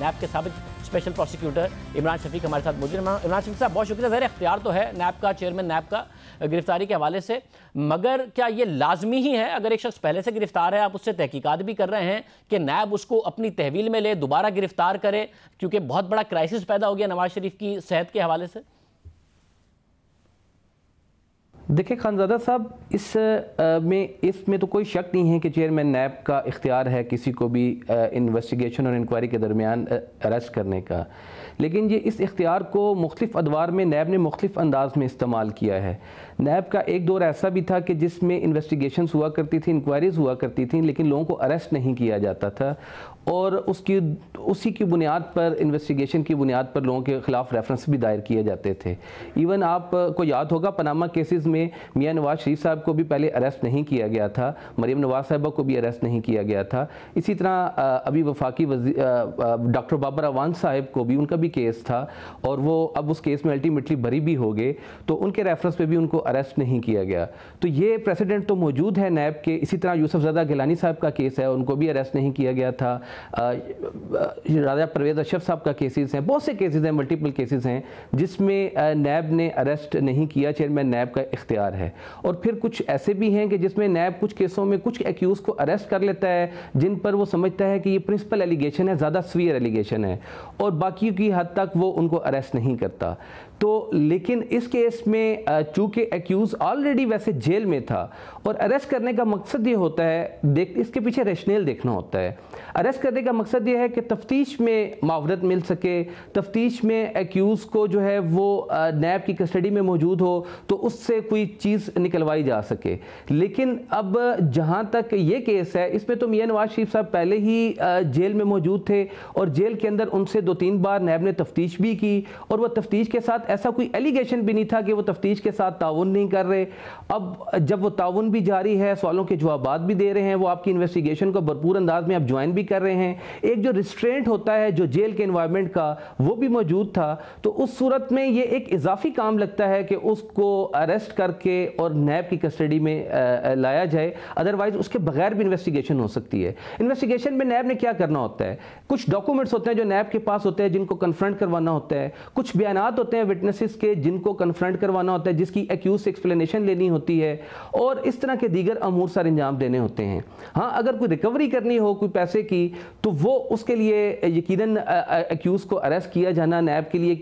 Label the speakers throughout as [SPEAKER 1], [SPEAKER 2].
[SPEAKER 1] NAB کے سابق special prosecutor Imran شفیق ہمارے ساتھ موجود ہیں۔ عمران شفیق صاحب، بہت شکریہ زیر اختیار تو ہے نیب کا چیئرمین نیب کا گرفتاری کے حوالے سے۔ مگر کیا یہ لازمی ہی ہے؟ اگر ایک شخص پہلے سے گرفتار ہے، آپ اس سے تحقیقات بھی کر رہے ہیں کہ نیب اس کو اپنی تحویل میں لے، دوبارہ گرفتار کرے، کیونکہ بہت بڑا کرائسس پیدا ہو گیا نواز شریف کی صحت کے حوالے سے۔
[SPEAKER 2] دیکھیں خانزادہ صاحب، اس میں اس میں تو کوئی شک نہیں ہے کہ چیئرمین نیب کا اختیار ہے کسی کو بھی انویسٹیگیشن اور انکوائری کے درمیان اریسٹ کرنے کا۔ لیکن یہ اس اختیار کو مختلف ادوار میں نیب نے مختلف انداز میں استعمال کیا ہے۔ نیب کا ایک دور ایسا بھی تھا کہ جس میں انویسٹیگیشنز ہوا کرتی تھی انکوائریز ہوا کرتی تھیں، لیکن لوگوں کو اریسٹ نہیں کیا جاتا تھا۔ اور اس کی، اسی کی بنیاد پر انویسٹیگیشن کی بنیاد پر لوگوں کے خلاف ریفرنس بھی دائر کیے جاتے تھے۔ ایون آپ کو یاد ہوگا پناما کیسز میں میں میاں نواز شریف صاحب کو بھی پہلے اریسٹ نہیں کیا گیا تھا، مریم نواز صاحبہ کو بھی اریسٹ نہیں کیا گیا تھا۔ اسی طرح ابھی وفاقی ڈاکٹر بابر اوان صاحب کو بھی ان کا بھی کیس تھا اور وہ اب اس کیس میں الٹیمیٹلی بری بھی ہو گئے، تو ان کے ریفرنس پہ بھی ان کو اریسٹ نہیں کیا گیا۔ تو یہ پریسیڈنٹ تو موجود ہے نیب کے، اسی طرح یوسف زدہ گلانی صاحب کا کیس ہے، ان کو بھی اریسٹ نہیں کیا گیا تھا۔ راجہ پرویز اشرف صاحب کا کیسز ہیں، بہت سے کیسز ہیں ملٹیپل کیسز ہیں، جس میں نیب نے اریسٹ نہیں کیا چیئرمین نیب کا اختیار ہے۔ اور پھر کچھ ایسے بھی ہیں کہ جس میں نیب کچھ کیسوں میں کچھ ایکیوز کو اریسٹ کر لیتا ہے، جن پر وہ سمجھتا ہے کہ یہ پرنسپل ایلیگیشن ہے، زیادہ سویر ایلیگیشن ہے۔ اور باقی کی حد تک وہ ان کو اریسٹ نہیں کرتا۔ تو لیکن اس کیس میں چونکہ ایکیوز آلریڈی ویسے جیل میں تھا، اور اریسٹ کرنے کا مقصد یہ ہوتا ہے اس کے پیچھے ریشنیل دیکھنا ہوتا ہے۔ اریسٹ کرنے کا مقصد یہ ہے کہ تفتیش میں معاورت مل سکے، تفتیش میں ایکیوز کو جو ہے وہ نیب کی کسٹڈی میں موجود ہو تو اس سے کوئی چیز نکلوائی جا سکے۔ لیکن اب جہاں تک یہ کیس ہے، اس میں تو میاں نواز شریف صاحب پہلے ہی جیل میں موجود تھے اور جیل کے اندر ان سے دو تین بار نیب نے تفتیش بھی کی اور وہ تفتیش کے ساتھ ایسا کوئی ایلیگیشن بھی نہیں تھا کہ وہ تفتیش کے ساتھ تعاون نہیں کر رہے۔ اب جب وہ تعاون بھی جاری ہے، سوالوں کے جوابات بھی دے رہے ہیں، وہ آپ کی انویسٹیگیشن کو بھرپور انداز میں آپ جوائن بھی کر رہے ہیں۔ ایک جو ریسٹرینٹ ہوتا ہے جو جیل کے انوائرمنٹ کا، وہ بھی موجود تھا۔ تو اس صورت میں یہ ایک اضافی کام لگتا ہے کہ اس کو اریسٹ کر کے اور نیب کی کسٹڈی میں لایا جائے۔ ادروائز اس کے بغیر بھی انویسٹیگیشن ہو سکتی ہے۔ انویسٹیگیشن میں نیب نے کیا کرنا ہوتا ہے؟ کچھ ڈاکومنٹس ہوتے ہیں جو نیب کے پاس ہوتے ہیں جن کو کنفرنٹ کروانا ہوتا ہے۔ کچھ بیانات ہوتے ہیں وٹنسز کے جن کو کنفرنٹ کروانا ہوتا ہے، جس کی ایکیوز سے ایکسپلینیشن لینی ہوتی ہے۔ اور اس طرح کے دیگر امور سر انجام دینے ہوتے ہیں۔ ہاں اگر کوئی ریکوری کرنی ہو، کوئی پیسے کی، تو وہ اس کے لیے یقیناً ایکیوز کو اریسٹ کیا جانا نیب کے لیے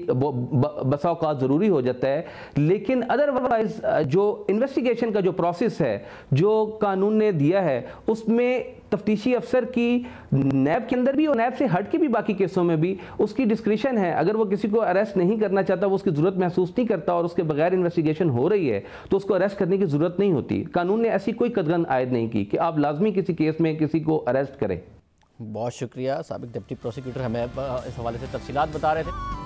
[SPEAKER 2] بسا اوقات ضروری ہو جاتا ہے۔ لیکن ادروائز جو انویسٹیگیشن کا جو پروسیس ہے، جو قانون نے دیا ہے، اس میں تفتیشی افسر کی نیب کے اندر بھی اور نیب سے ہٹ کے بھی باقی کیسوں میں بھی اس کی ڈسکریشن ہے۔ اگر وہ کسی کو اریسٹ نہیں کرنا چاہتا، وہ اس کی ضرورت محسوس نہیں کرتا اور اس کے بغیر انویسٹیگیشن ہو رہی ہے، تو اس کو اریسٹ کرنے کی ضرورت نہیں ہوتی۔ قانون نے ایسی کوئی قدغن عائد نہیں کی کہ آپ لازمی کسی کیس میں کسی کو اریسٹ کریں۔
[SPEAKER 1] بہت شکریہ سابق ڈپٹی پروسیکیوٹر ہمیں اس حوالے سے تفصیلات بتا رہے تھے۔